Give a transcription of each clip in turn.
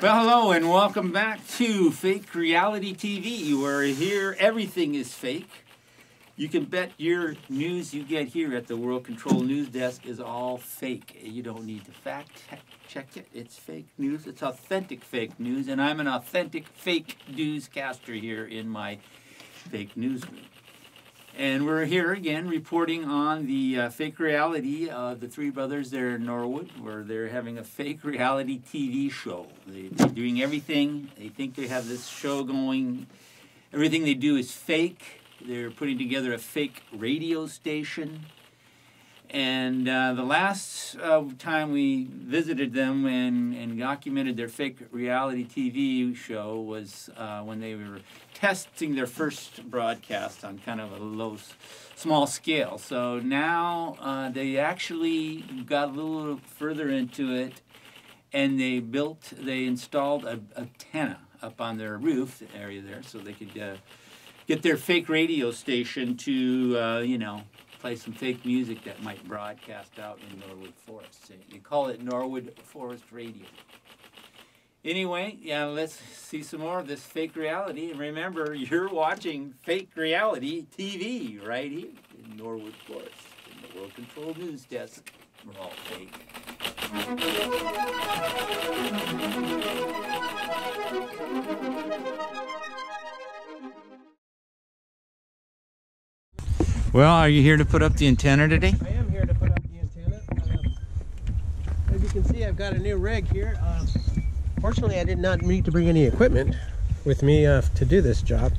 Well, hello and welcome back to Fake Reality TV, where here everything is fake. You can bet your news you get here at the World Control News Desk is all fake. You don't need to fact check it. It's fake news. It's authentic fake news, and I'm an authentic fake newscaster here in my fake newsroom. And we're here again reporting on the uh, fake reality of the three brothers there in Norwood, where they're having a fake reality TV show. They, they're doing everything. They think they have this show going. Everything they do is fake. They're putting together a fake radio station. And uh, the last uh, time we visited them and, and documented their fake reality TV show was uh, when they were testing their first broadcast on kind of a low, small scale. So now uh, they actually got a little further into it and they built, they installed a, antenna up on their roof area there so they could uh, get their fake radio station to, uh, you know, play some fake music that might broadcast out in Norwood Forest. You call it Norwood Forest Radio. Anyway, yeah, let's see some more of this fake reality. And remember, you're watching fake reality TV right here in Norwood Forest, in the World Control News Desk. We're all fake. Well, are you here to put up the antenna today? I am here to put up the antenna. Uh, as you can see, I've got a new rig here. Uh, fortunately, I did not need to bring any equipment with me uh, to do this job.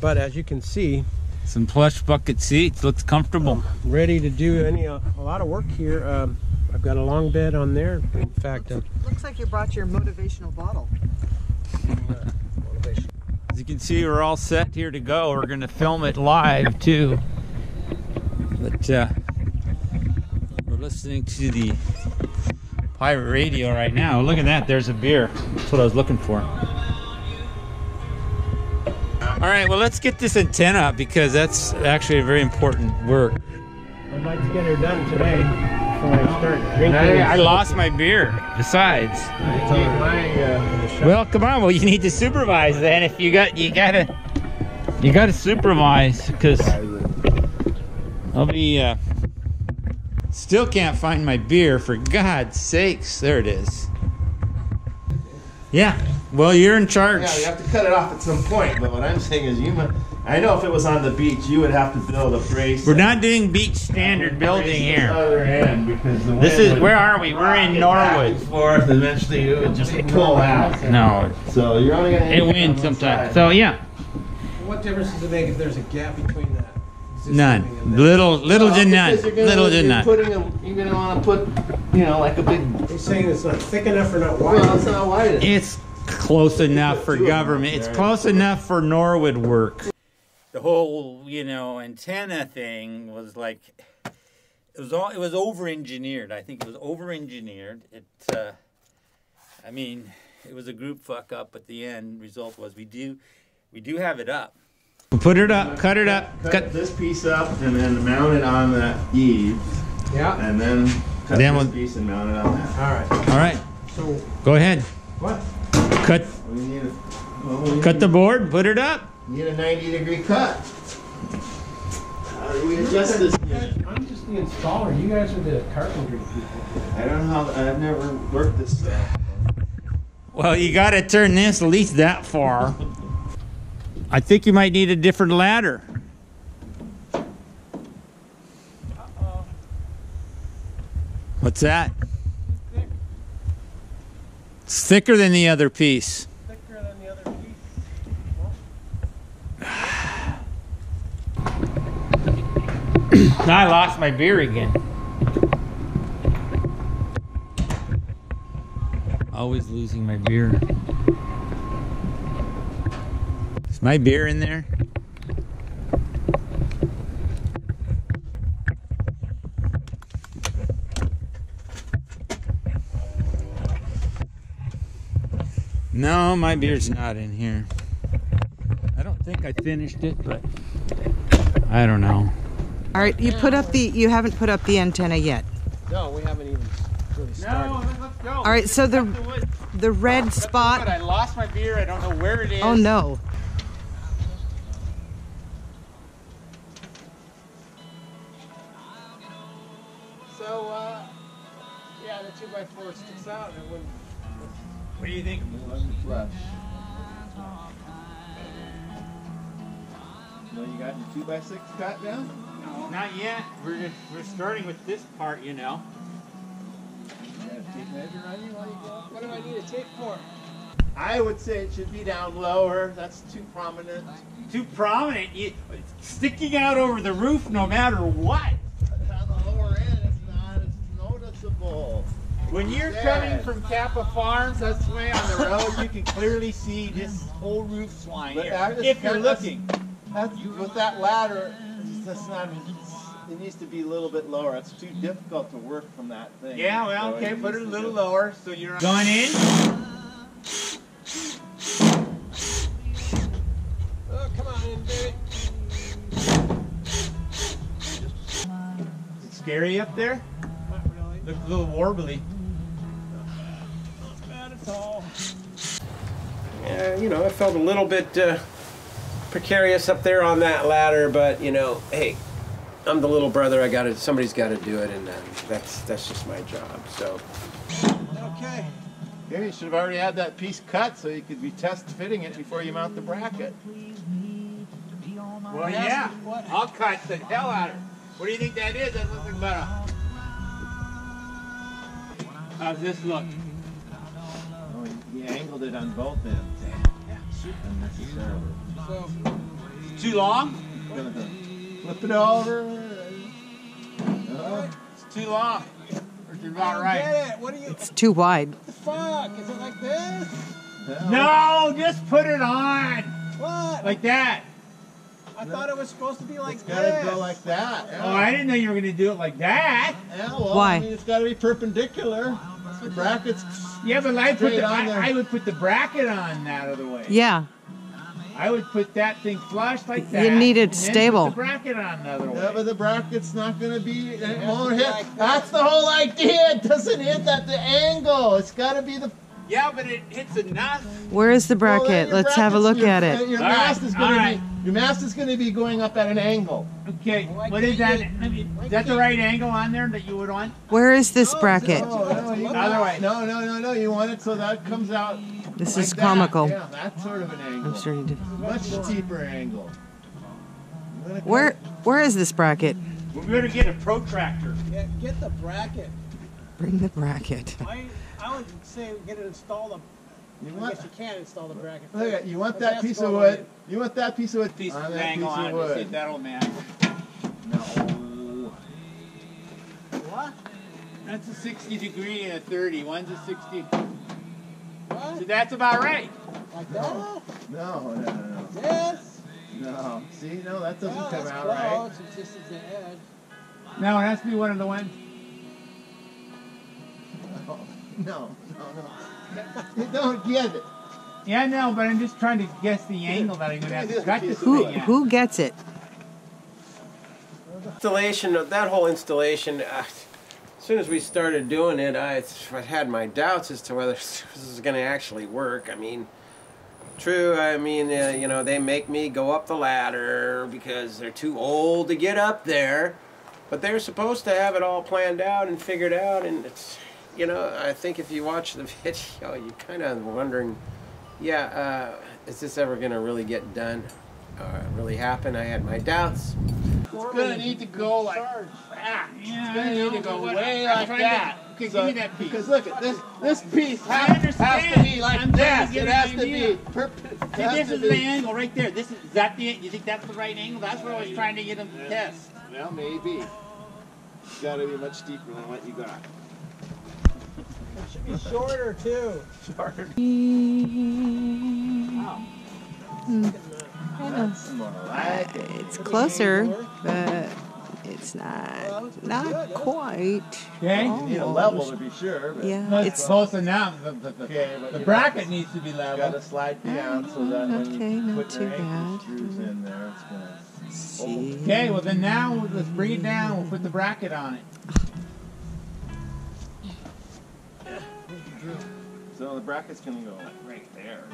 But as you can see, some plush bucket seats. Looks comfortable. I'm ready to do any uh, a lot of work here. Um, I've got a long bed on there. In fact, uh, looks like you brought your motivational bottle. As you can see, we're all set here to go. We're going to film it live too. But uh, we're listening to the pirate radio right now. Look at that. There's a beer. That's what I was looking for. All right, well, let's get this antenna up because that's actually a very important work. I'd like to get her done today before I start drinking. I, I lost my beer, besides. Well, come on. Well, you need to supervise then. If you got, you gotta, you gotta supervise because I'll be, uh, still can't find my beer for God's sakes. There it is. Yeah. Well, you're in charge. Yeah, you have to cut it off at some point. But what I'm saying is, you. Might, I know if it was on the beach, you would have to build a brace. We're not doing beach standard building here. Other end because the this is where are we? We're in Norwood. Forth, eventually it would just pull out. No. So you're only gonna. It wins sometimes. So yeah. What difference does it make if there's a gap between that? None. Little, little well, to none. Little to none. Putting a, you're gonna want to put, you know, like a big. He's saying it's not thick enough or not wide. Well, it's not wide enough. It's close enough for government. It's close enough for Norwood work. The whole, you know, antenna thing was like it was all it was over engineered. I think it was over engineered. It uh, I mean, it was a group fuck up, but the end result was we do we do have it up. Put it up, cut it up. Cut, cut. this piece up and then mount it on that eave. Yeah. And then cut Then this we'll- piece and mount it on that. All right. All right. So Go ahead. what? Cut We need a, well, we cut need, the board, put it up. need a 90 degree cut. How do we adjust this? I'm just the installer. You guys are the carpentry people. I don't know how. I've never worked this stuff. Well, you got to turn this at least that far. I think you might need a different ladder. What's that? It's thicker than the other piece. Thicker than the other piece. Now I lost my beer again. Always losing my beer. Is my beer in there? No, my beer's not in here. I don't think I finished it, but I don't know. All right, you put up the you haven't put up the antenna yet. No, we haven't even really started. No, let's go. All right, so the the red Cut spot. wood. I lost my beer. I don't know where it is. Oh no. Two by four sticks out and it wouldn't. What do you think? Flush. No, you got your two by six cut down? No, not yet. We're just, we're starting with this part, you know. You got a tape measure on you while you go? What do I need a tape for? I would say it should be down lower. That's too prominent. Too prominent. You, sticking out over the roof, no matter what. On the lower end, it's not as noticeable. When you're Yeah. coming from Kappa Farms, that's way on the road, you can clearly see this whole roof line here. If you're got- looking. That's, with that ladder, that's not. It needs to be a little bit lower. It's too difficult to work from that thing. Yeah, well, So okay, put it a little lower so you're going in. Oh, come on in, baby. Is it scary up there? Not really. Looks a little warbly. Not bad at all. Yeah, you know, I felt a little bit uh, precarious up there on that ladder, but you know, hey, I'm the little brother. I got to. Somebody's got to do it, and uh, that's that's just my job. So Okay. Yeah, you should have already had that piece cut so you could be test fitting it before you mount the bracket. Well, yeah. I'll cut the hell out of it. What do you think that is? That looks like about a. How's this look? He angled it on both ends. Unnecessarily. So, Too long? Gonna Flip it over. Uh, It's too long. Or it's I about don't right. get it. What are you? It's too wide. What the fuck? Is it like this? No, just put it on What? like that. I thought it was supposed to be like It's this. gotta go like that. Oh, I didn't know you were gonna do it like that. Yeah, well, Why? I mean, it's gotta be perpendicular. The brackets. Yeah, but I put the, on. I, I would put the bracket on that other way. Yeah. I would put that thing flush like that. You need it and then stable. Put the bracket on the other way. Yeah, but the bracket's not gonna be. It has won't hit. like That's the whole idea. It doesn't hit at the angle. It's gotta be the. Yeah, but it hits enough. Where is the bracket? your Let's have a look your- at it. Your All mast right, is gonna all be. Right. Your mast is gonna be going up at an angle. Okay, oh, Why what is can't that? Is that the right angle on there that you would want? Where is this oh, bracket? No, no, you, Other way. no, no, no, no. You want it so that comes out. This like is that. comical. Yeah, that sort of an angle. I'm sure you did. Much steeper angle. I'm gonna cut Where where is this bracket? We're gonna get a protractor. Yeah, get the bracket. Bring the bracket. I I would say get it installed. You I want, guess you can install the bracket. look at, you want that piece of going wood. You want that piece of wood Piece on of that piece on of it. See if wood. that'll match. No. What? That's a 60 degree and a 30. One's a 60. What? So that's about right. Like that? No, no, no, no. This? No. See, no, that doesn't Well, come that's out close. right. It's just at the edge. No, it has to be one of the ones. No, no, no. You don't get it. Yeah, no, but I'm just trying to guess the angle that I'm gonna have to cut this Who thing at. who gets it? installation of that whole installation. Uh, as soon as we started doing it, I, I had my doubts as to whether this is going to actually work. I mean, true. I mean, uh, you know, they make me go up the ladder because they're too old to get up there, but they're supposed to have it all planned out and figured out. And it's, you know, I think if you watch the video, you kind of wondering, yeah, uh, is this ever going to really get done? Uh, really happen? I had my doubts. It's gonna need to go like Ah, yeah, It's gonna need to go way I'm like that. To, okay, So- give me that piece. Because look at this. This piece has, has to be like I'm this. It has to idea. be. Perp- See, this is be- the angle right there. This is, is that the? You think that's the right angle? That's what I was trying to get them to test. Well, maybe. It's got to be much deeper than what you got. It should be shorter too. That's more like it. It's closer, but it's not not quite. Okay. You need a level to be sure, but Yeah, That's it's close enough. The, the, the, Okay, but the bracket got- needs to be you level. got to slide down so that when Okay, you not put too your anchor bad. screws in there, it's gonna. see. Okay, well then now let's bring it down. We'll put the bracket on it. So the bracket's gonna go right there.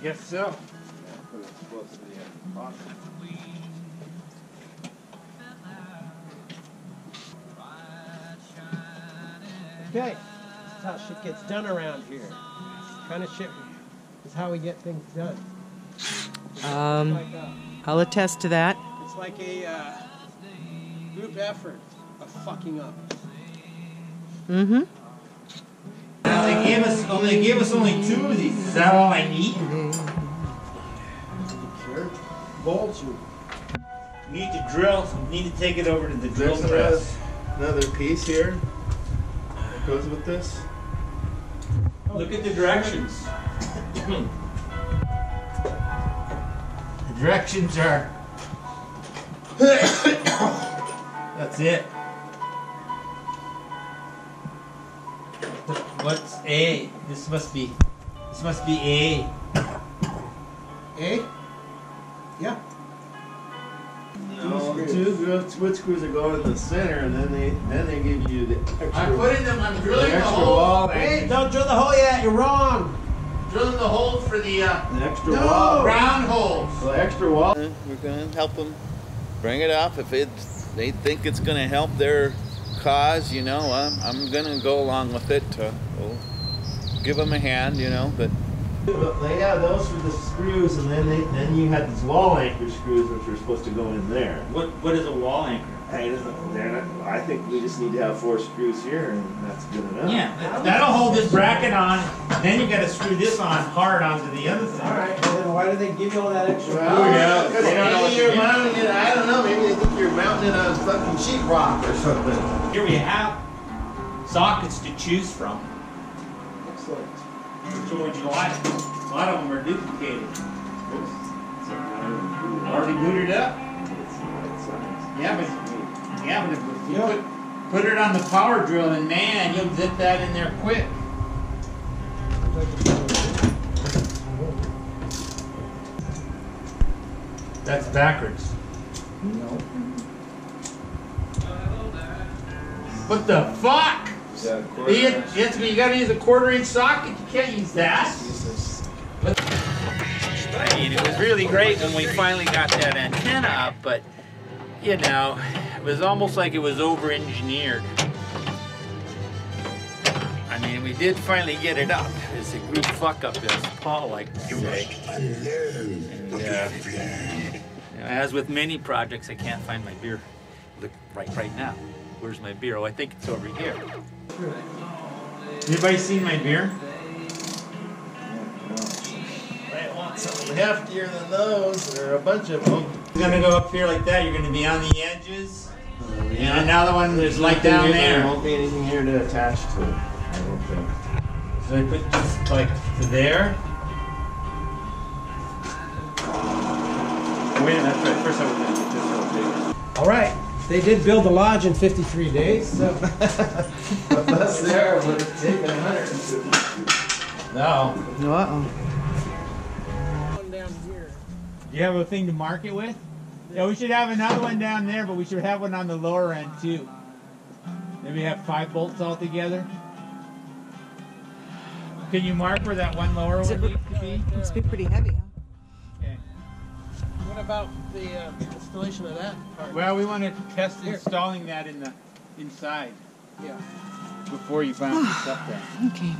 Yes, so. Yeah, put it as close to the end as possible. Okay, that's how shit gets done around here. This kind of shit is how we get things done. Um, Like a, I'll attest to that. it's like a uh, group effort of fucking up. Mm-hmm. They gave us, oh, they gave us only two of these. Is that all I need? Bolts you. Need to drill, need to take it over to the drill There's press. another, another piece here that goes with this. Look at the directions. The directions are. That's it. What's A? This must be. This must be A. A? Yeah. No, two gro- switch screws are going in the center, and then they then they give you the extra, I'm putting them. I'm drilling the extra hole. wall. Hey, don't drill the hole yet. You're wrong. Drilling the hole for the uh, The extra No! wall. round holes. The extra wall. We're gonna help them bring it up if it they think it's gonna help their cause. You know, I'm I'm gonna go along with it. To, we'll give them a hand. You know, but But They have those for the screws, and then they then you had these wall anchor screws, which were supposed to go in there. What What is a wall anchor? Hey, they're I think we just need to have four screws here, and that's good enough. Yeah, that- that'll hold this bracket on. Then you got to screw this on hard onto the other thing. All right. Well, then why do they give you all that extra? Well, Oh, yeah. because They don't know what maybe to you're do. mounting it. I don't know. Maybe they think you're mounting it on fucking sheetrock or something. Here we have sockets to choose from. Excellent. Which one would you like? A lot of them are duplicated. Already booted up. Yeah, but yeah, but if you put, put it on the power drill, and man, you'll zip that in there quick. That's backwards. No. What the fuck? Yeah, You, yes, but you gotta use a quarter inch socket. You can't use that. I mean, it was really great when we finally got that antenna up, but you know, it was almost like it was over engineered. I mean, we did finally get it up. It's a group fuck up, as Paul liked to say. And, uh, as with many projects, I can't find my beer Look, right right now. Where's my beer? Oh, I think it's over here. Anybody seen my beer? Might want something heftier than those. There are a bunch of them. You're gonna go up here like that. You're gonna be on the edges. Uh, and another one is like down There there. won't be anything here to attach to. I don't think. So I put just like to there. Wait, that's right. First I was gonna this. All right. They did build the lodge in 53 days. So. But us there would have taken 150. No. Uh-oh. One down here. Do you have a thing to mark it with? Yeah, we should have another one down there, but we should have one on the lower end too. Maybe have five bolts all together. Can you mark where that one lower one needs to be? Must be pretty heavy, huh? Okay. What about the uh, installation of that part? Well, we want to test Here. installing that in the inside yeah. before you bounce this up there. Okay.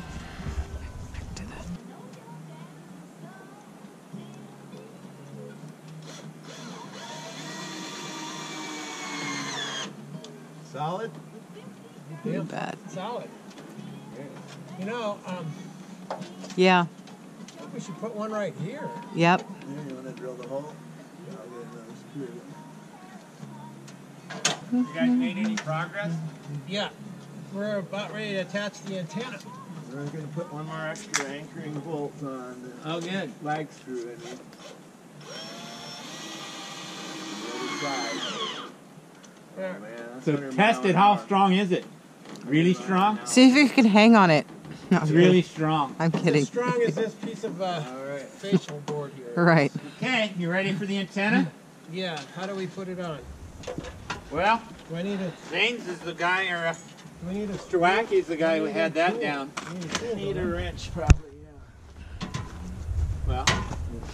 Solid? Yeah. Not bad. Solid. You know, um, Yeah. We should put one right here. Yep. You want to drill the hole? I'll get another screw. You guys made any progress? Yeah. We're about ready to attach the antenna. We're going to put one more extra anchoring bolt on the Oh, good. flag screw, I mean. The other side. Yeah. Man, So test it. How strong is it? Really strong? See if you can hang on it. No, It's really strong. I'm kidding. As kidding. strong as this piece of uh, All right. fascia board here. Right. Okay, you ready for the antenna? Yeah. How do we put it on? Well, Do I need a? Zanes is the guy, or uh, We need a Mr. Wacky's the guy who had that down. We need a wrench, probably, yeah. Well,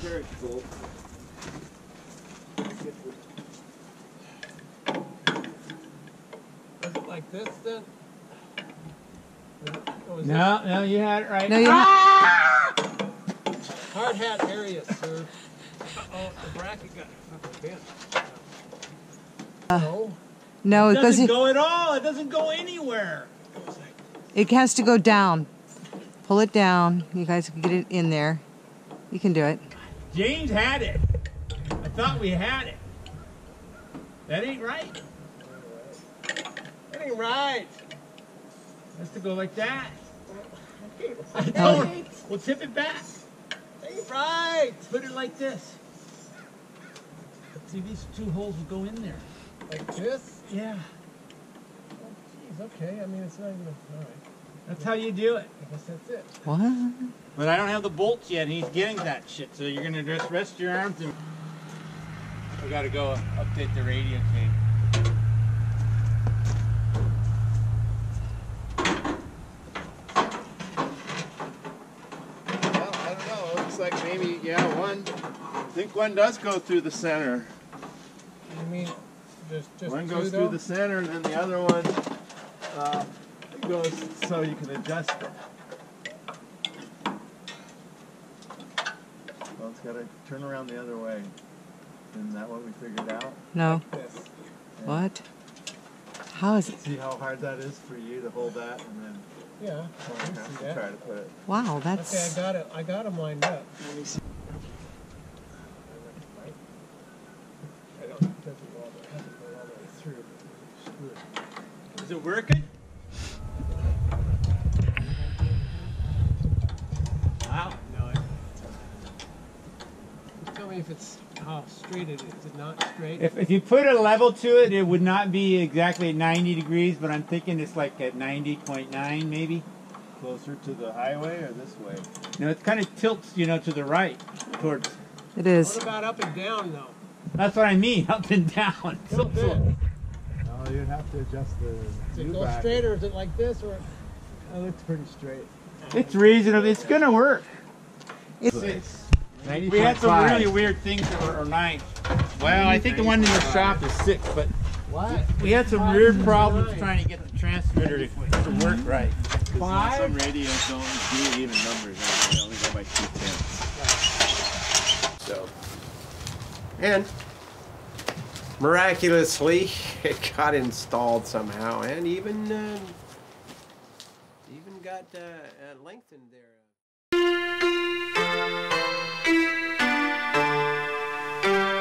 very cool. Was it like this then? Oh, or was No, no, you had it right. No, you it ah! hard hat area, sir? Oh, the bracket got fucking bent. Uh, no. no, It it doesn't go at all. It doesn't go anywhere. It has to go down. Pull it down. You guys can get it in there. You can do it. James had it. I thought we had it. That ain't right. That ain't right. Has to go like that. Oh. We'll tip it back. Right. Put it like this. See, these two holes will go in there. Like this? Yeah, oh, Jeez, okay. I mean, it's not even. All right. that's how you do it. I guess that's it. What? But I don't have the bolts yet, and he's getting that shit. So you're gonna just rest your arms and. We gotta go update the radio thing. Well, I don't know. It looks like maybe, yeah, one. I think one does go through the center. You mean just just One two, goes though? through the center, and then the other one uh, goes so you can adjust it. Well, it's got to turn around the other way. Isn't that what we figured out? No. This. What? How is it? See how hard that is for you to hold that and then Yeah. someone I can has see to that. try to put it. Wow, that's. Okay. I got it. I got them lined up. I don't. It doesn't go all the, hasn't gone all the way through. but Screw it. Is it working? Wow. No. It, tell me if it's how straight it is. Is it not straight? If, if you put a level to it, it would not be exactly at 90 degrees, but I'm thinking it's like at 90.9 maybe. Closer to the highway or this way? No, it kind of tilts, you know, to the right towards. It is. what about up and down though? That's what I mean, up and down. A little bit. No, you'd have to adjust the Does it go straight or is it like this or? Oh, that looks pretty straight. It's reasonable. It's gonna work. It's- We had some really weird things that were or nine. Well, I think the one in the shop is six, but What? we had some weird problems trying to get the transmitter to, to work right. Some Five? radios don't do even numbers. They only go by two tenths. So, and miraculously, it got installed somehow, and even uh, even got uh, uh, lengthened there. thank you.